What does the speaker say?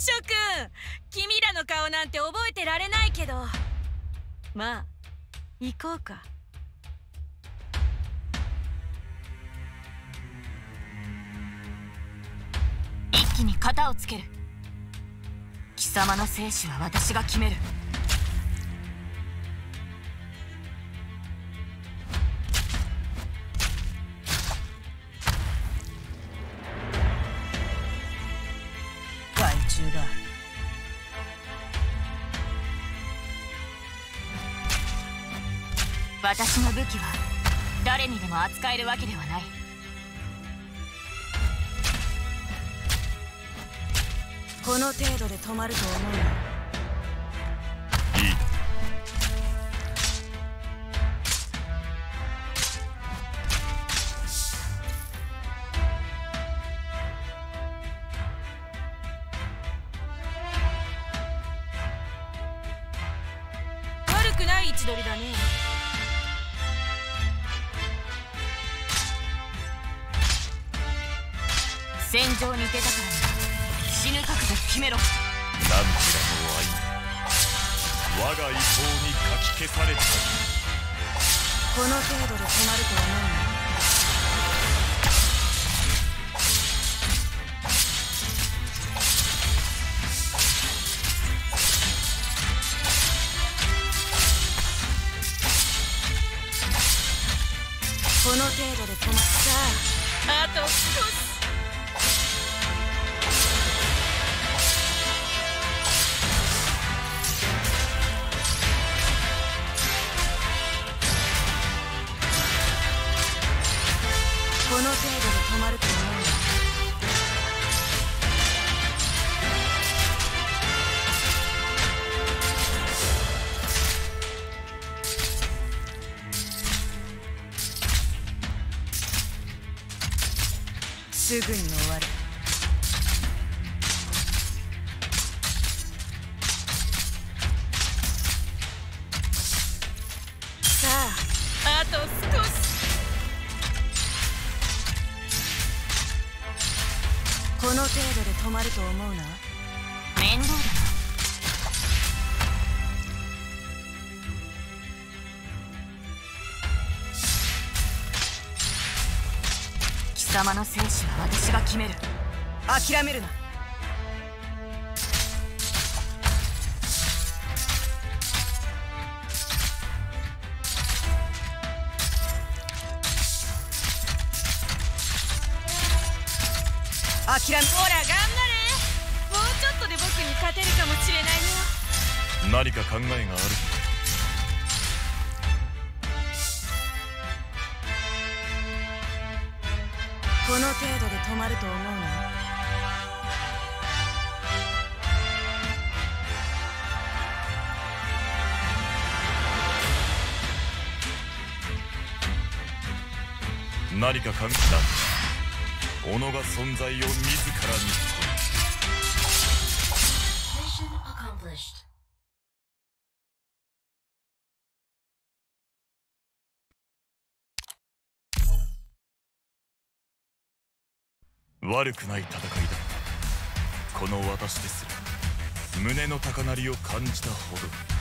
諸君君らの顔なんて覚えてられないけど。まあ行こうか。一気に型をつける。貴様の生死は私が決める。私の武器は誰にでも扱えるわけではない。この程度で止まると思ういい悪くない位置取りだね。戦場に出たから死ぬ覚悟決めろ。何ちらの愛我が意向にかき消されたこの程度で止まると思うこの程度で止まったあと少しこの程度で止まると思う。なすぐに終わる。この程度で止まると思うな。面倒だ。な貴様の生死は私が決める。諦めるな。諦めほら頑張れ。もうちょっとで僕に勝てるかもしれないよ何か考えがある。この程度で止まると思うな何か考えた己が存在を自らに悪くない戦いだ。この私です。ら胸の高鳴りを感じたほど。